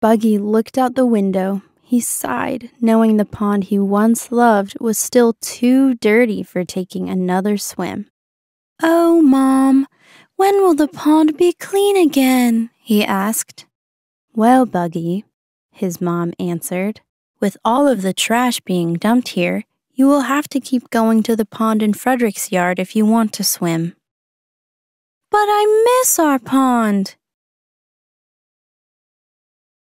Buggy looked out the window. He sighed, knowing the pond he once loved was still too dirty for taking another swim. Oh, Mom, when will the pond be clean again? he asked. Well, Buggy, his mom answered, with all of the trash being dumped here, you will have to keep going to the pond in Frederick's yard if you want to swim. But I miss our pond,